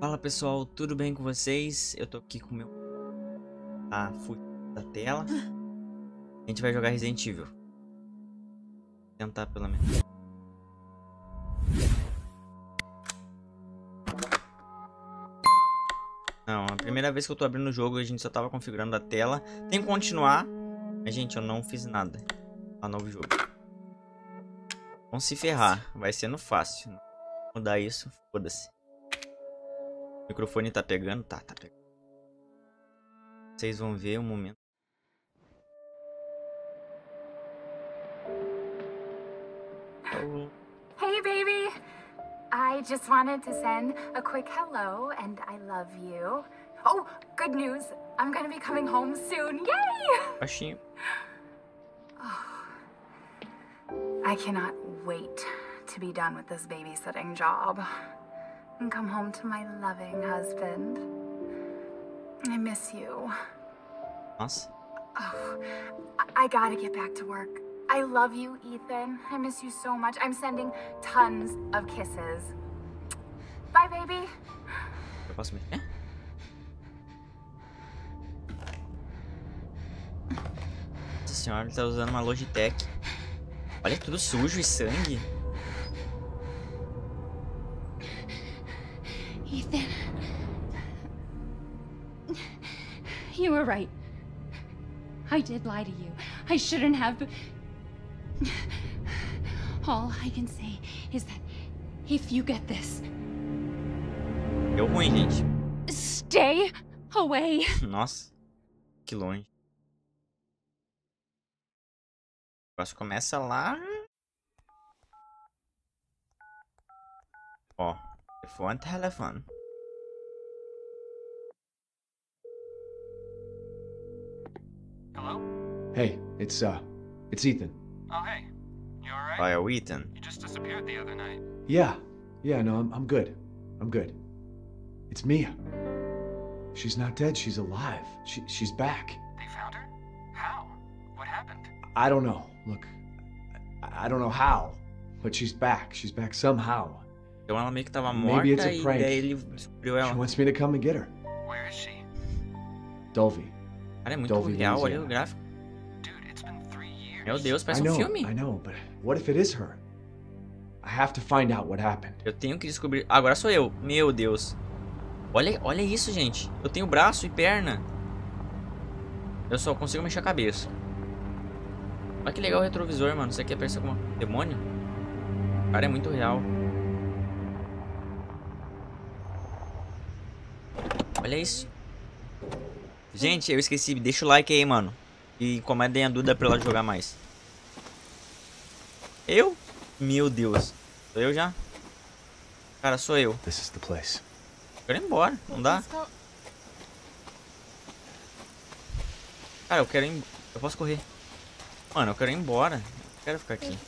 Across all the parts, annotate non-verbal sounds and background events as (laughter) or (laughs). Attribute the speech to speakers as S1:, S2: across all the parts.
S1: Fala pessoal, tudo bem com vocês? Eu tô aqui com meu. A fuga da tela. A gente vai jogar Resident Evil. Tentar pelo menos. Não, a primeira vez que eu tô abrindo o jogo a gente só tava configurando a tela. Tem que continuar. Mas gente, eu não fiz nada. A novo jogo. Vamos se ferrar. Vai sendo fácil. Mudar isso, foda-se. O microfone tá pegando? Tá, tá pegando. Vocês vão ver um momento.
S2: Hey, baby! I just wanted to send a quick hello and I love you. Oh, good news! I'm gonna be coming home soon. Yay!
S1: Baixinho.
S2: I cannot wait to be done with this babysitting job and come home to my loving husband. I miss you.
S1: Nossa.
S2: Oh, I, I gotta get back to work. I love you, Ethan. I miss you so much. I'm sending tons of kisses. Bye, baby.
S1: Eu posso mexer? Eh? Nossa senhora, ele tá usando uma Logitech. Olha, tudo sujo e sangue.
S3: Ethan. You were right. I did lie to you. I shouldn't have. but- All I can say is that if you get this,
S1: Deu ruim, gente.
S3: stay away.
S1: Nossa. Que longe. O negócio começa lá. Ó. Telefone, telefone.
S4: Hello?
S5: Hey, it's uh, it's Ethan.
S4: Oh, hey. You alright?
S1: Ó, é o Ethan.
S4: You just disappeared the other night.
S5: Yeah, yeah, no, I'm I'm good. I'm good. It's Mia. She's not dead. She's alive. She she's back.
S4: They found her? How? What happened?
S5: I don't know. Look, I, I don't know how, but she's back. She's back somehow.
S1: Então ela meio que tava
S5: Maybe
S1: morta
S5: it's a
S1: e daí ele descobriu
S5: She
S1: ela.
S5: wants me to come and get her.
S4: Where is she?
S5: Dulvey.
S1: Cara, é muito
S5: Dolby
S1: real, olha o gráfico.
S4: Dude, it's been three years.
S1: Meu Deus,
S5: I
S1: parece um
S5: know,
S1: filme.
S5: I know, but what if it is her? I have to find out what happened.
S1: Eu tenho que descobrir. Agora sou eu. Meu Deus. Olha, olha isso, gente. Eu tenho braço e perna. Eu só consigo mexer a cabeça. Olha que legal o retrovisor, mano. Isso aqui parece algum demônio? O cara é muito real. Olha isso. Gente, eu esqueci. Deixa o like aí, mano. E encomendem a Duda pra ela jogar mais. Eu? Meu Deus. Sou eu já? Cara, sou eu.
S5: This is the place.
S1: Quero ir embora, não dá? Cara, eu quero ir. Eu posso correr. Mano, eu quero ir embora. Eu quero ficar aqui.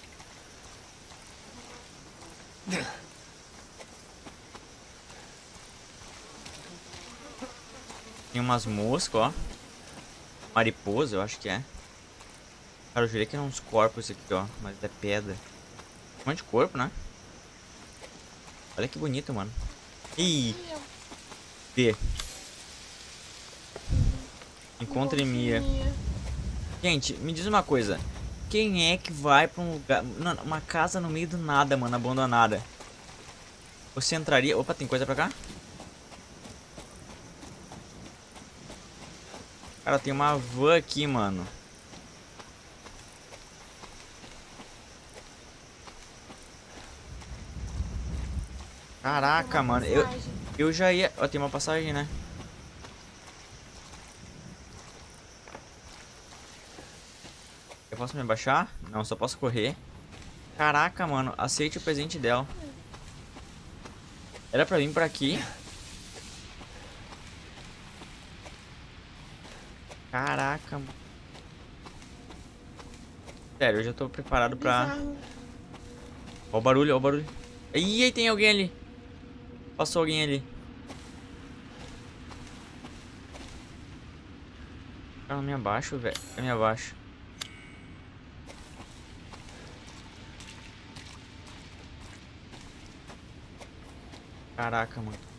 S1: Tem umas moscas, ó. Mariposa, eu acho que é. Cara, eu jurei que eram uns corpos aqui, ó. Mas é pedra. Um monte de corpo, né? Olha que bonito, mano. Ih! B. Encontre Mia. Gente, me diz uma coisa. Quem é que vai pra um lugar. Não, uma casa no meio do nada, mano, abandonada? Você entraria. Opa, tem coisa pra cá? Cara, tem uma van aqui, mano. Caraca, mano. Eu, eu já ia. Ó, tem uma passagem, né? Eu posso me abaixar? Não, só posso correr. Caraca, mano. Aceite o presente dela. Era pra vir por aqui. Caraca, mano. Sério, eu já tô preparado pra... Ó o barulho, ó o barulho. Ih, tem alguém ali. Passou alguém ali. Cara, não me abaixo, velho. Eu me abaixo. Caraca, mano.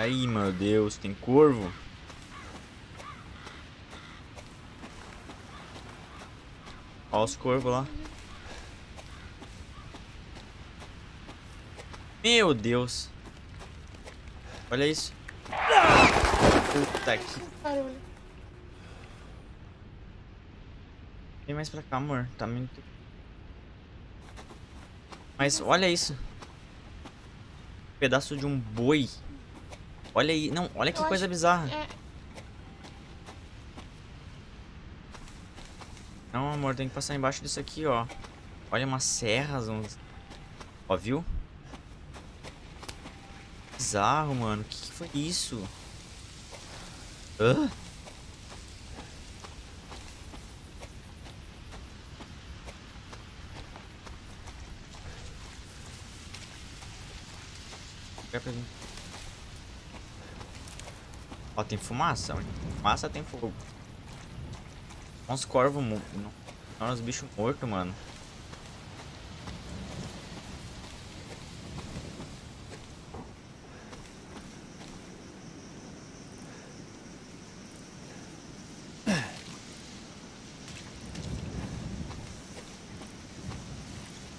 S1: Aí, meu Deus, tem corvo. Olha os corvos lá. Meu Deus. Olha isso. Puta que... Vem mais pra cá, amor. Tá muito... Mas olha isso. Pedaço de um boi. Olha aí. Não, olha que
S6: Eu
S1: coisa
S6: acho-
S1: bizarra.
S6: É,
S1: Não, amor, tem que passar embaixo disso aqui, ó. Olha umas serras, uns... Ó, viu? Bizarro, mano. O que, que foi isso? Hã? Pega pra mim. Ó, tem fumaça. Tem fumaça tem fogo. Uns corvos. uns bichos mortos, mano.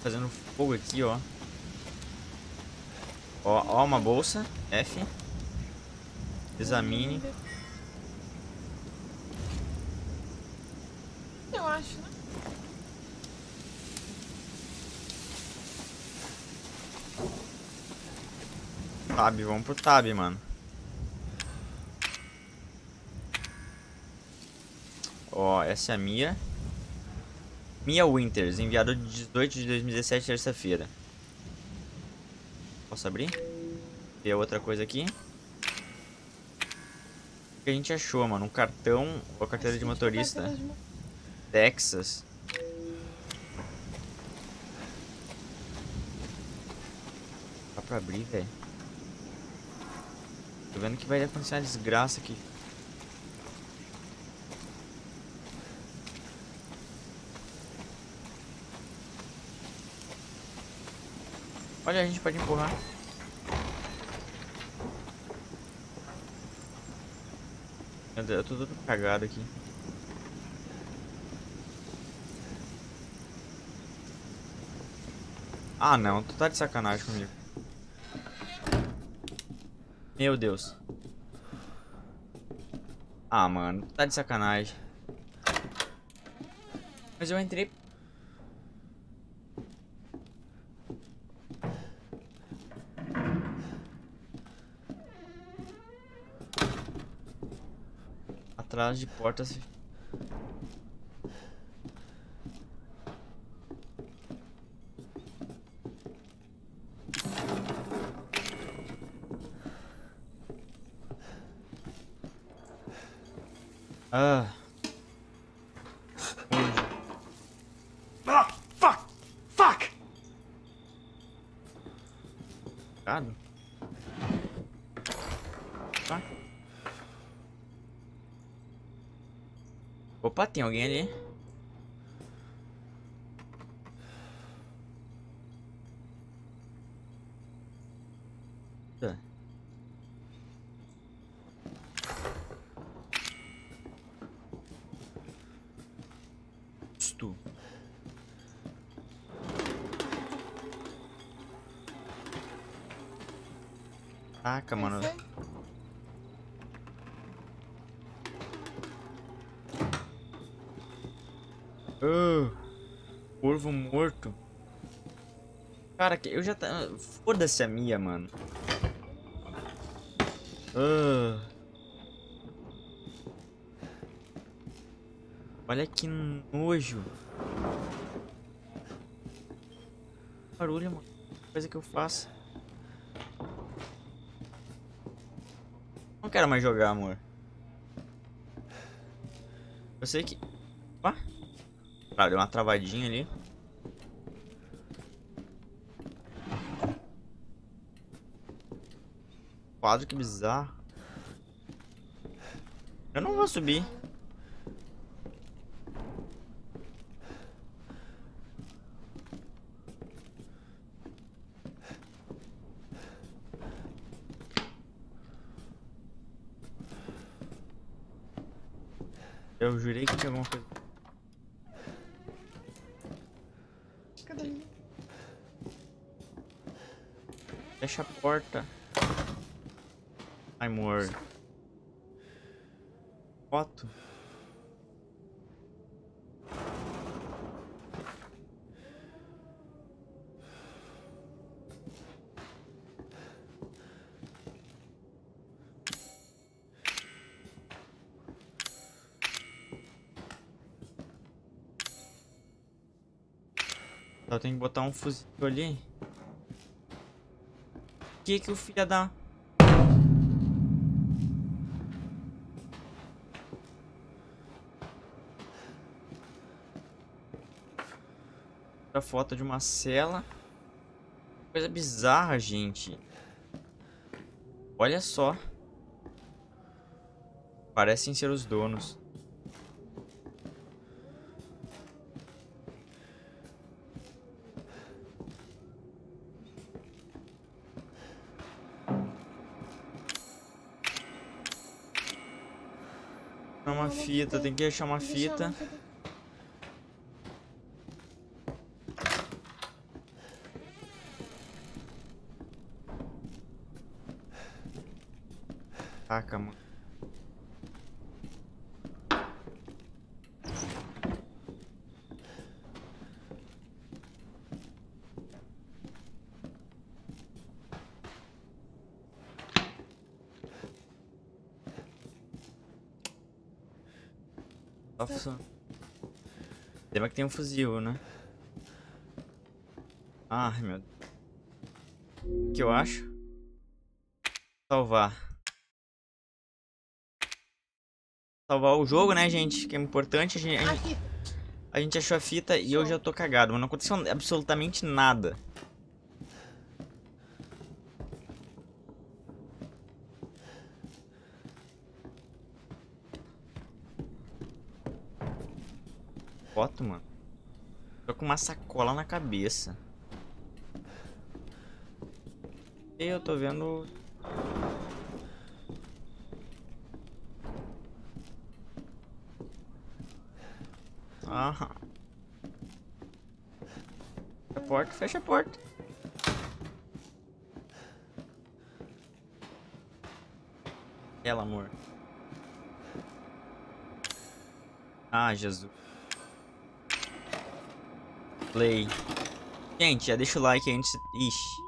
S1: Fazendo fogo aqui, ó. Ó, ó, uma bolsa. F. Examine.
S6: eu acho, né?
S1: Tab, vamos pro tab, mano. Ó, essa é a Mia. Mia Winters, enviado de 18 de 2017, terça-feira. Posso abrir? Ver outra coisa aqui. Que a gente achou, mano? Um cartão ou carteira de motorista.
S6: De
S1: Texas. Dá pra abrir, velho. Tô vendo que vai acontecer uma desgraça aqui. Olha, a gente pode empurrar. Meu Deus, eu tô todo cagado aqui. Ah não, tu tá de sacanagem comigo. Meu Deus. Ah, mano, tá de sacanagem. Mas eu entrei. De portas. Ah.
S5: Ah, fuck! Fuck!
S1: Complicado. Tá. Opa, tem alguém ali. Tá. Tu. Caraca, mano. Ah, corvo morto. Cara, eu já tá. Foda-se a minha, mano. Ah. Olha que nojo. Barulho, mano. Coisa que eu faço. Não quero mais jogar, amor. Eu sei que. Opa. Ah, deu uma travadinha ali. Quadro, que bizarro. Eu não vou subir. Eu jurei que tinha alguma coisa. Fecha a porta. Ai, amor. Foto. Só tem que botar um fuzil ali. Que que o filho da... A foto de uma cela. Coisa bizarra, gente. Olha só. Parecem ser os donos. É uma fita, tem que achar uma fita. Taca, mano. Tema que tem um fuzil, né? Ai, meu. O que eu acho? Salvar. salvar o jogo, né, gente? Que é importante. A gente, a gente, a gente achou a fita e eu já tô cagado, mas não aconteceu absolutamente nada. Foto, mano. Tô sacola na cabeça. Eu tô vendo. Fecha a porta, fecha a porta. Ela, amor. Ah, Jesus. Play. Gente, já deixa o like aí antes. Ixi,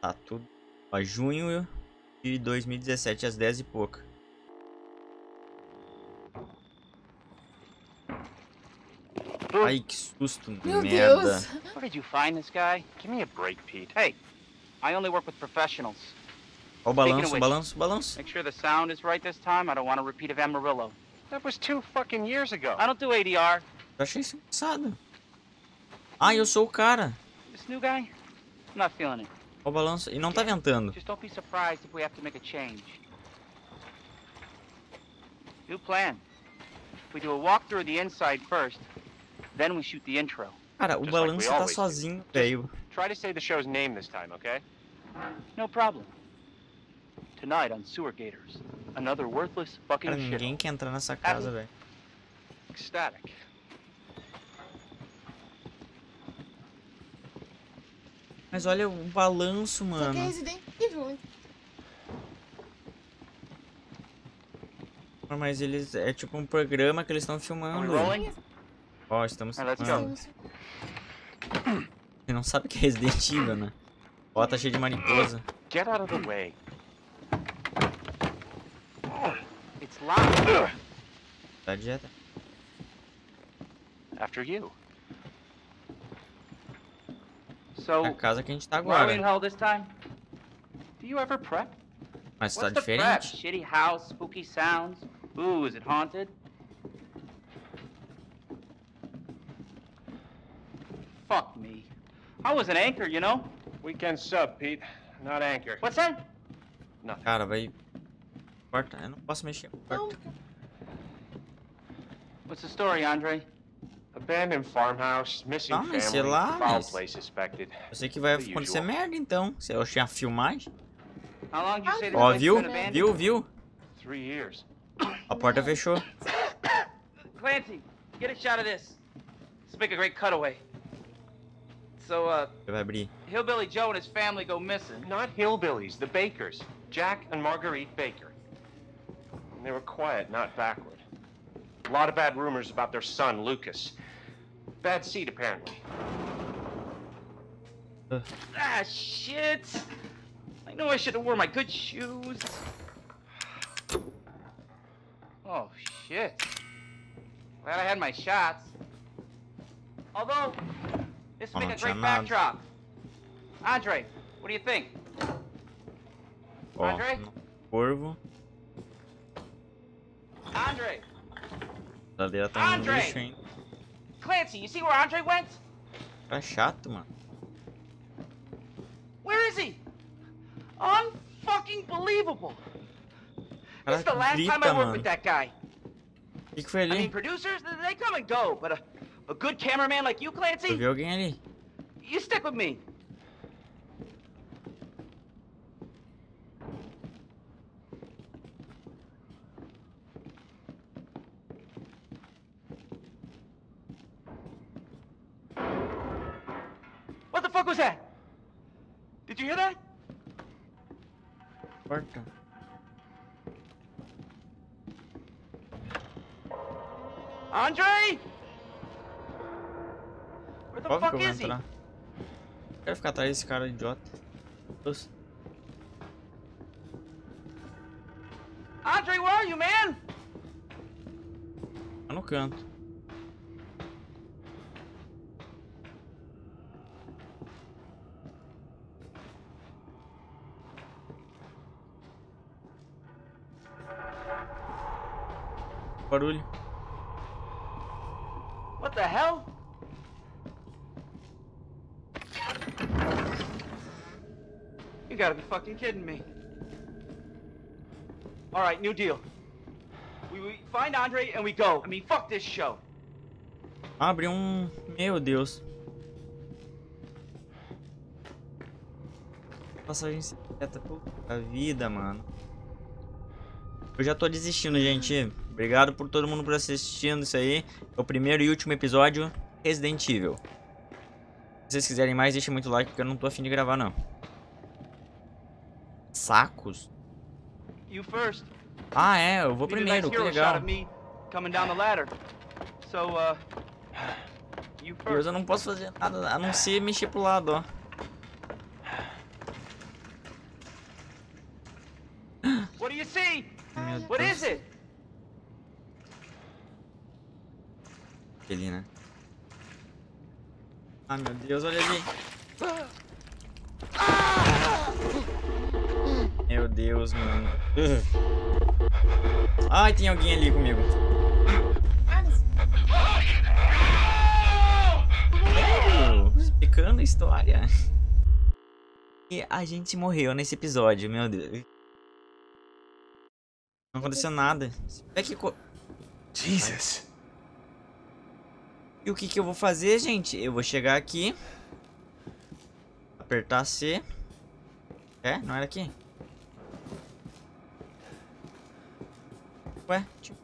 S1: tá tudo. Ó, junho de 2017, às 10 e pouca. Ai, que susto,
S6: Meu
S1: merda.
S6: Deus.
S7: Where did you find this guy? Give me a break, Pete. Hey, I only work with professionals.
S1: Ó o balanço, balanço, balanço.
S7: Make sure the sound is right this time. I don't want a repeat of Amarillo.
S4: That was two fucking years ago.
S7: I don't do ADR.
S1: Eu achei isso engraçado. Ah, eu sou o cara.
S7: This new guy, I'm not feeling it.
S1: Ó o balanço. E não tá ventando.
S7: Just don't be surprised if we have to make a change. New plan. We do a walkthrough of the inside first, then we shoot the intro.
S1: Cara, o
S4: Just like we
S1: balanço tá
S4: always do.
S1: sozinho, velho.
S4: Try to say the show's name this time, okay?
S7: No problem. Tonight on Sewer Gators, another worthless fucking
S1: Cara, ninguém quer entrar nessa casa, velho.
S4: Ecstatic.
S1: Mas olha o balanço,
S6: Só é
S1: mano.
S6: Resident Evil. hein?
S1: Mas eles. É tipo um programa que eles estão filmando. Ó, estamos
S7: Alright, let's
S1: filmando.
S6: Sim.
S1: Você não sabe que é Resident Evil, né? Ó, tá cheio de mariposa.
S4: Get out of the way.
S7: It's locked.
S1: Tá dieta.
S4: After you.
S7: So,
S1: É a casa que a gente tá
S7: where are we in
S1: agora.
S7: hell this time? Do you ever prep?
S1: Mas tá
S7: What's the prep? Shitty house, spooky sounds. Ooh, is it haunted? Fuck me. I was an anchor, you know?
S4: Weekend sub, Pete. Not anchor.
S7: What's that? Nothing.
S1: Cara, vai. Corta. Eu não posso mexer.
S6: Não,
S1: Corta.
S7: What's the story, Andre?
S4: Abandoned farmhouse, missing
S1: Ah, mas sei
S4: family,
S1: lá,
S4: foul
S1: mas-
S4: play suspected.
S1: Eu sei que vai acontecer merda então. Se eu achar a filmagem.
S7: How long did you say this
S1: Ó,
S7: place
S1: viu?
S7: has been abandoned?
S1: Viu, viu?
S4: Three years.
S1: A porta fechou. (coughs)
S7: Clancy, get a shot of this. Let's make a great cutaway. So, uh,
S1: Ele vai abrir.
S7: Hillbilly Joe and his family go missing.
S4: Not hillbillies, the Bakers. Jack and Marguerite Baker. And they were quiet, not backward. A lot of bad rumors about their son, Lucas. Bad seed, apparently.
S7: Ah, shit. I know I should have worn my good shoes. Oh, shit. Glad I had my shots. Although, this would
S1: Oh,
S7: make a great
S1: tinha
S7: backdrop. Andre, what do you think?
S1: Ó,
S7: André?
S1: corvo.
S7: Andre,
S1: A ladeira tá no
S7: André!
S1: lixo, hein?
S7: Clancy, you see where Andre went?
S1: Cara chato, mano.
S7: Where is he? Unfucking believable. This is the last time I worked
S1: mano.
S7: with that guy.
S1: Que, que foi
S7: I mean, producers, they come and go, but a, a good cameraman like you,
S1: Eu
S7: Clancy,
S1: vi alguém ali.
S7: you stick with me.
S1: Atrás desse cara idiota. Deus.
S7: Andre, where are you, man?
S1: Tá no canto. Barulho.
S7: What the hell? Gotta be fucking kidding me. All right, new deal. We, we find Andre and we go. I mean, fuck this show.
S1: Abre um. Meu Deus. Passagem secreta. Puta vida, mano. Eu já tô desistindo, gente. Obrigado por todo mundo por assistindo isso aí. É o primeiro e último episódio Resident Evil. Se vocês quiserem mais, deixa muito like, porque eu não tô afim de gravar, não. Sacos?
S7: You first.
S1: Ah, é, eu vou primeiro, que legal.
S7: uh, you
S1: Deus,
S7: first.
S1: eu não posso fazer nada a não ser mexer pro lado, ó.
S7: What do you see?
S1: Meu
S7: What
S1: Deus.
S7: is it?
S1: ali, né? Ah, meu Deus, olha ali. (gasps) Meu Deus, mano. Ai, tem alguém ali comigo. Explicando a história. E a gente morreu nesse episódio, meu Deus. Não aconteceu nada. É que...
S5: Jesus.
S1: E o que que eu vou fazer, gente? Eu vou chegar aqui. Apertar C. É? Não era aqui? Ué? tipo-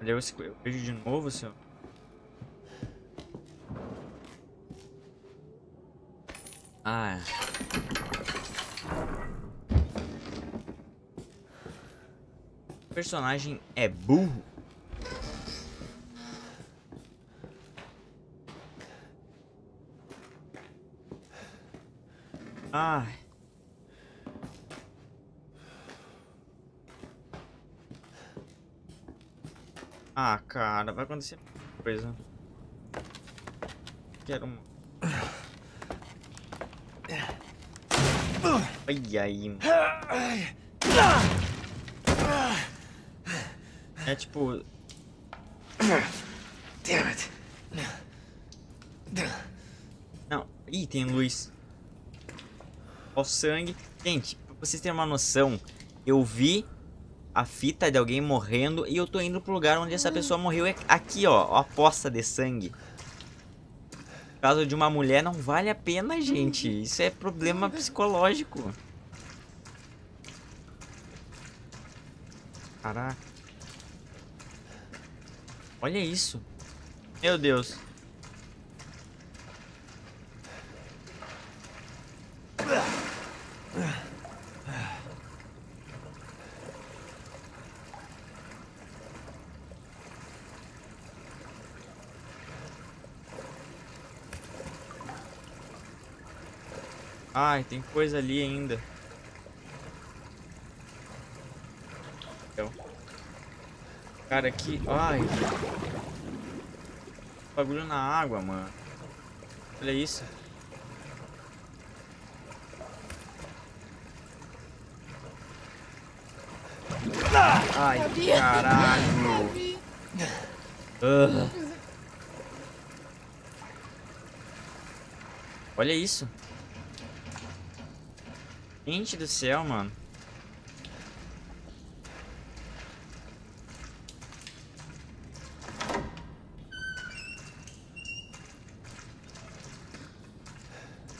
S1: Olha, eu vejo de novo, seu. Ah. O personagem é burro. Ai. Ah, cara, vai acontecer coisa. Quero um. Ai, ai. mano. É tipo.
S5: Damn it.
S1: Não. Ih, tem luz. Ó, sangue. Gente, pra vocês terem uma noção, eu vi a fita de alguém morrendo e eu tô indo pro lugar onde essa pessoa morreu. É aqui, ó, ó a poça de sangue. No caso de uma mulher não vale a pena, gente. Isso é problema psicológico. Caraca. Olha isso. Meu Deus. Ai, tem coisa ali ainda. Cara, aqui. Ai. Bagulho na água, mano. Olha isso. Ai, caralho. Ugh. Olha isso. Gente do céu, mano.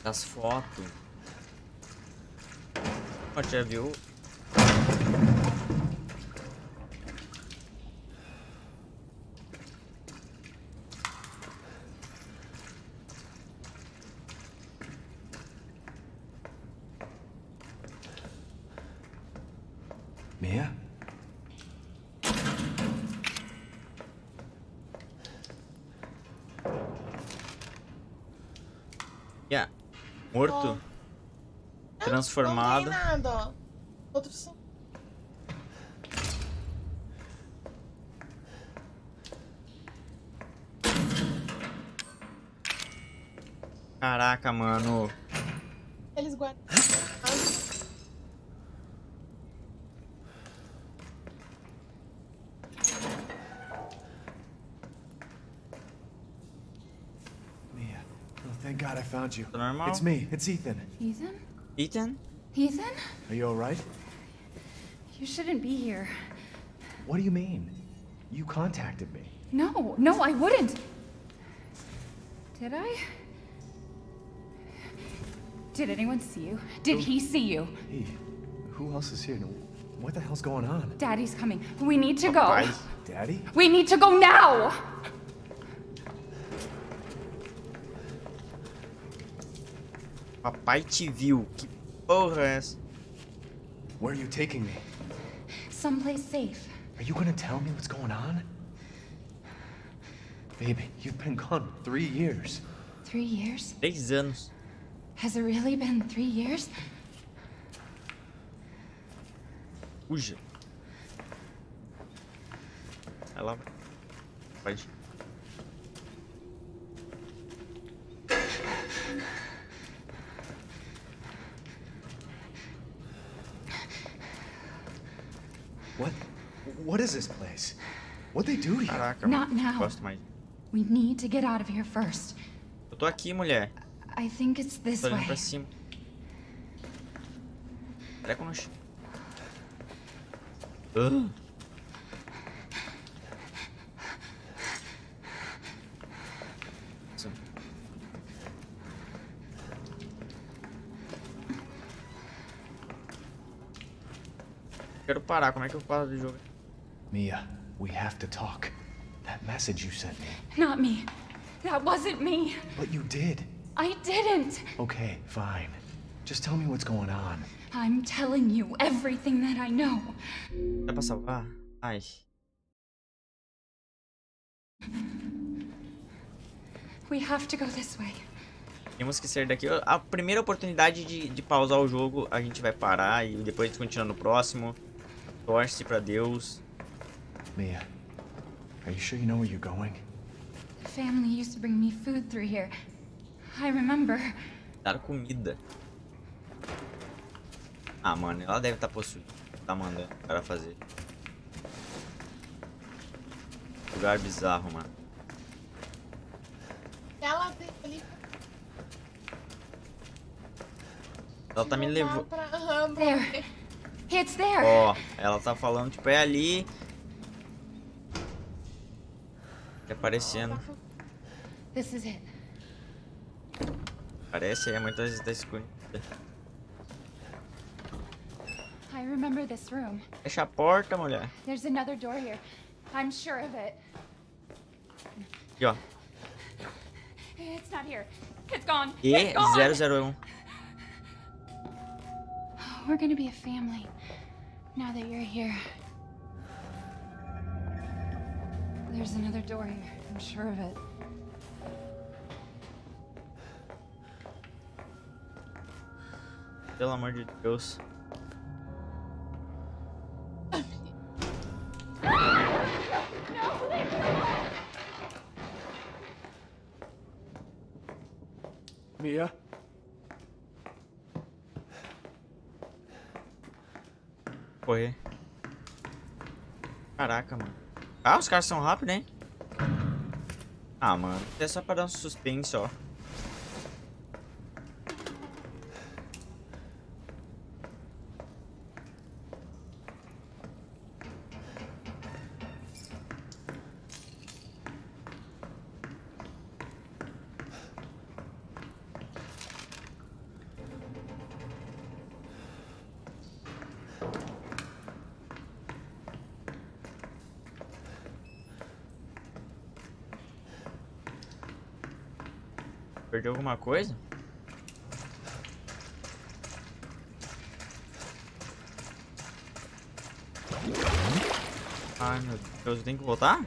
S1: As fotos. Já viu?
S5: Mia?
S1: Yeah. Morto. Transformado.
S6: Não tem nada. Outro som.
S1: Caraca, mano.
S6: Eles guardam.
S5: Found you.
S1: Normal?
S5: It's me. It's Ethan.
S3: Ethan?
S1: Ethan?
S3: Ethan?
S5: Are you alright?
S3: You shouldn't be here.
S5: What do you mean? You contacted me.
S3: No, no, I wouldn't. Did I? Did anyone see you? Did he see you?
S5: Hey, who else is here? What the hell's going on?
S3: Daddy's coming. We need to go.
S1: Pai.
S5: Daddy?
S3: We need to go now!
S1: Papai te viu. Que porra é essa?
S5: Where are you taking me?
S3: Someplace safe.
S5: Are you gonna tell me what's going on? Baby, you've been gone three years.
S3: Three years?
S1: Três anos.
S3: Has it really been three years?
S1: Fuja. Vai
S5: What is this place? What'd they do to you?
S1: Caraca,
S3: Not now.
S1: Gosto mais.
S3: We need to get out of here first.
S1: Eu tô aqui, mulher.
S3: I think it's this
S1: Tô
S3: way.
S1: pra cima. No chão. Ah. Isso. Quero parar, como é que eu paro do jogo?
S5: Mia, we have to talk. That message you sent me.
S3: Not me. That wasn't me.
S5: But you did.
S3: I didn't.
S5: Okay, fine. Just tell me what's going on.
S3: I'm telling you everything that I know.
S1: Dá pra salvar? Ai.
S3: We have to go this way.
S1: Temos que sair daqui. A primeira oportunidade de, de pausar o jogo, a gente vai parar e depois a gente continua no próximo. Torce pra Deus.
S5: Mia, are you sure you know where you're going?
S3: Family used to bring me food through here. I remember.
S1: Dar comida. Ah, mano, ela deve estar possuída. Tá mandando o cara fazer. Lugar bizarro, mano.
S6: Ela tem ali.
S1: Ela tá me levando.
S6: Pra... Aham,
S3: There. It's there.
S1: Ó, ela tá falando, tipo, é ali. Tá aparecendo.
S3: This is it.
S1: Parece muitas vezes tá escondida.
S3: I remember this room.
S1: Fecha a porta, mulher.
S3: There's another door here. I'm sure of it.
S1: Aqui, ó.
S3: It's not here. It's gone.
S1: E
S3: It's gone.
S1: 001.
S3: We're gonna be a family now that you're here. There's another door here. I'm sure of it.
S1: Pelo amor de Deus.
S5: Mia?
S1: Correr. Caraca, mano. Ah, os caras são rápidos, hein? Ah, mano. É só pra dar um suspense, ó. Perdeu alguma coisa? Ai meu Deus, eu tenho que voltar?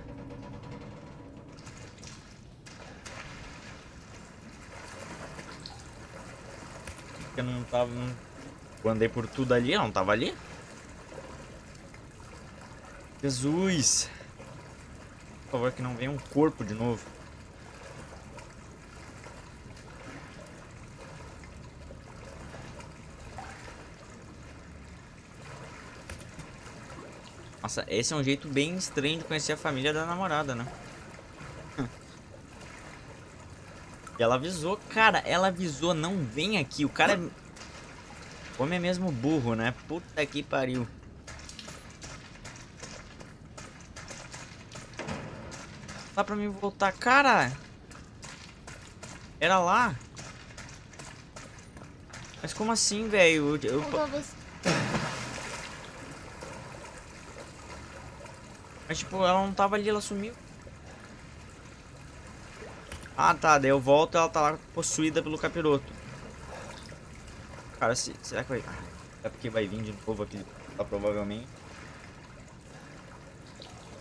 S1: Porque eu não tava. Eu andei por tudo ali, eu não tava ali? Jesus! Por favor, que não venha um corpo de novo. Nossa, esse é um jeito bem estranho de conhecer a família da namorada, né? E ela avisou, cara, ela avisou, não vem aqui. O cara é. O homem é mesmo burro, né? Puta que pariu. Dá pra mim voltar, cara. Era lá. Mas como assim, velho? Eu- eu- Mas tipo, ela não tava ali, ela sumiu. Ah tá, daí eu volto e ela tá lá possuída pelo capiroto. Cara, se, será que vai. Ah, É porque vai vir de novo aqui, tá, provavelmente.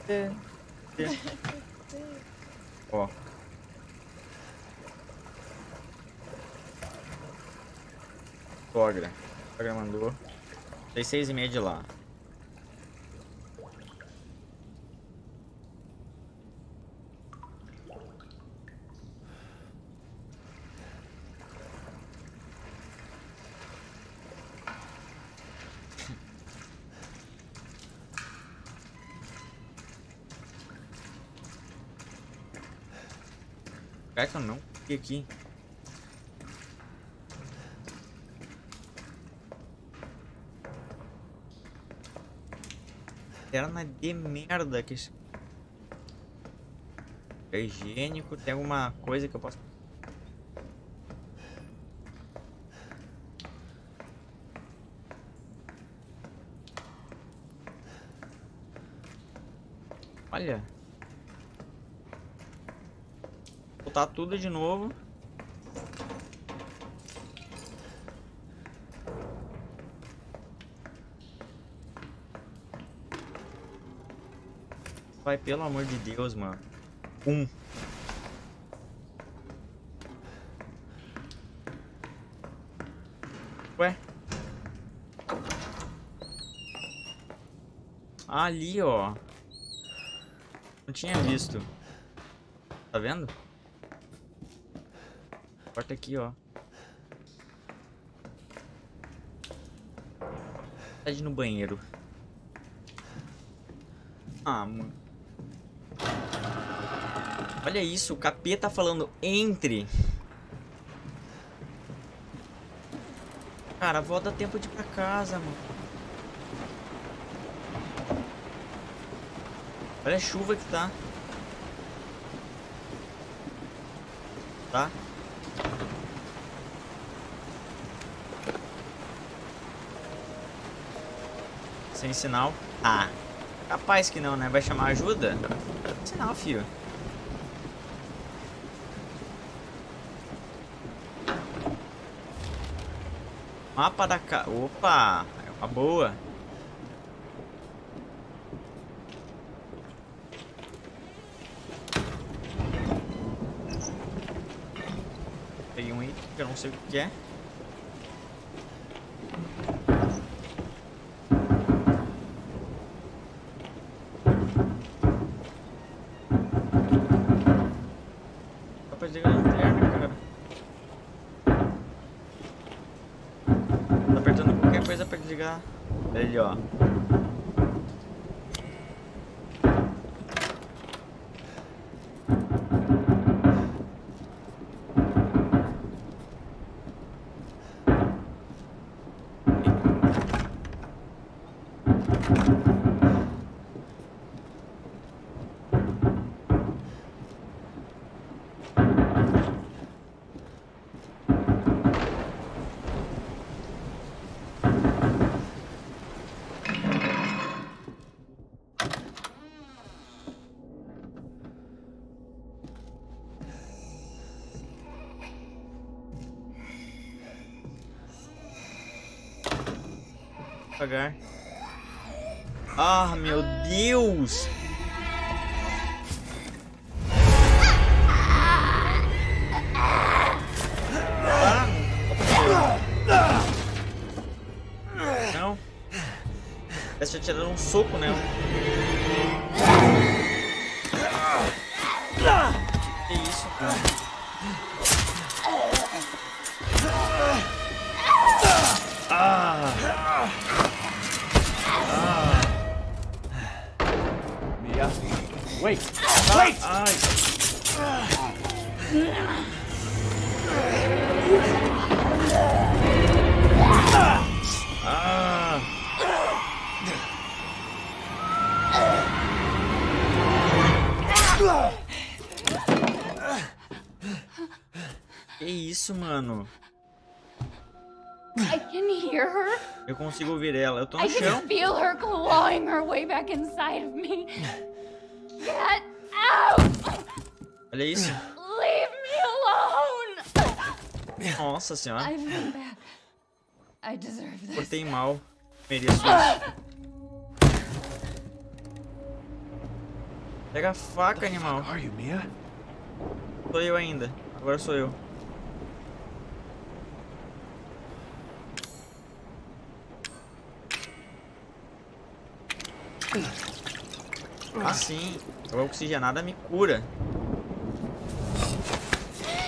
S1: É. É. (laughs) Ó. Sogra. Sogra mandou. Tem seis e meia de lá. Eu não vi aqui. Perna de merda que esse... É higiênico, tem alguma coisa que eu posso... Olha. Botar tudo de novo. Vai, pelo amor de Deus, mano. Um. Ué? Ali, ó. Não tinha visto. Tá vendo? porta aqui, ó. Tá no banheiro. Ah, mano. Olha isso, o capeta tá falando entre. Cara, volta tempo de ir pra casa, mano. Olha a chuva que tá. Tá? Sem sinal. Ah. Capaz que não, né? Vai chamar ajuda? Sinal, fio. Mapa da ca... Opa! É uma boa. Peguei um item que eu não sei o que é. Dá pra desligar a lanterna, cara. Tá apertando qualquer Olha ali, ó. Devagar. Ah, meu Deus! Ah, Não. Parece que tiraram um soco nela. Consigo ouvir ela. Eu tô no
S3: I
S1: chão.
S3: can feel her clawing her way back inside of me. Get out!
S1: Olha isso.
S3: Leave me alone!
S1: Nossa senhora.
S3: I've been bad. I deserve this.
S1: Portei mal. Mereço isso. Pega a faca, animal. Sou eu ainda. Agora sou eu. Assim, a oxigenada me cura.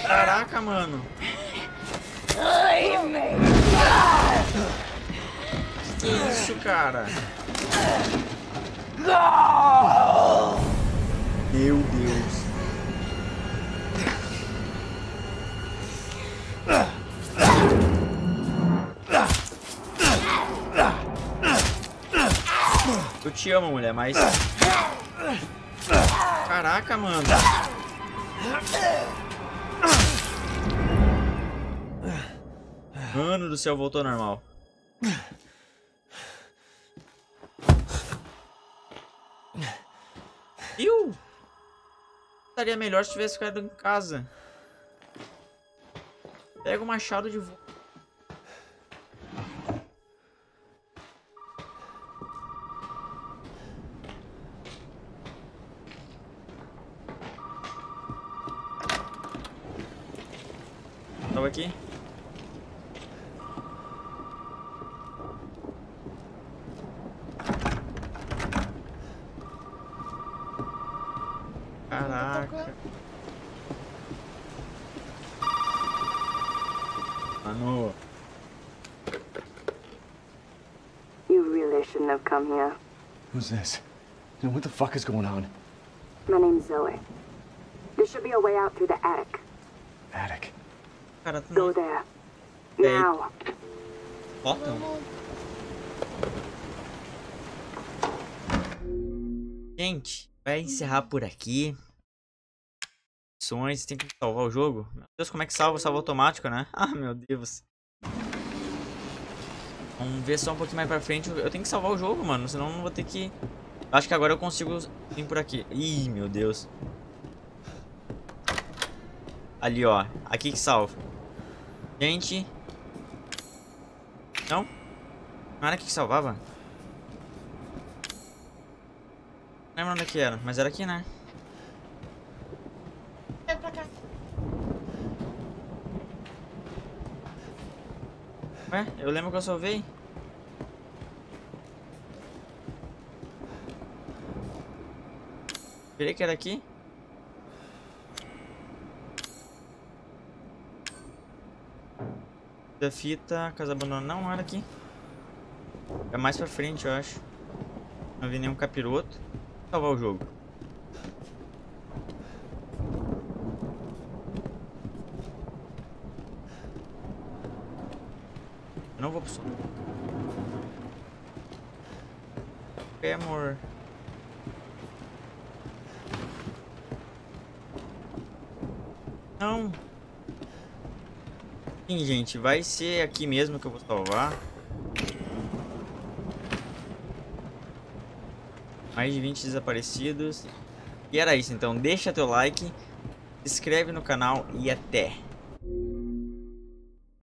S1: Caraca, mano. Que isso, cara? Meu Deus. Eu te amo, mulher, mas. Caraca, mano. Mano do céu, voltou normal. Viu? Estaria melhor se tivesse ficado em casa. Pega o machado de volta. Tava aqui. Caraca. Mano.
S8: You really shouldn't have come here.
S5: Who's this? You know, what the fuck is going on?
S8: My name's Zoe. There should be a way out through the attic.
S5: Attic.
S1: Cara, tu não... Hey.
S8: Now.
S1: Bottom. Gente, vai vai encerrar por aqui. Missões, tem que salvar o jogo. Meu Deus, como é que salva? Salva automático, né? (laughs) Ah, meu Deus. Vamos ver só um pouquinho mais pra frente. Eu tenho que salvar o jogo, mano. Senão eu não vou ter que... Acho que agora eu consigo vir por aqui. Ih, meu Deus. Ali, ó. Aqui que salva. Gente. Não? Não era aqui que salvava? Não lembro onde é que era, mas era aqui, né?
S6: Pra cá.
S1: Ué, eu lembro que eu salvei. Queria que era aqui. Da fita, casa abandonada. Não, era aqui. É mais pra frente, eu acho. Não vi nenhum capiroto. Vou salvar o jogo. Eu não vou pro sul. É, amor. Não. Sim, gente, vai ser aqui mesmo que eu vou salvar. Mais de 20 desaparecidos. E era isso, então deixa teu like, se inscreve no canal e até!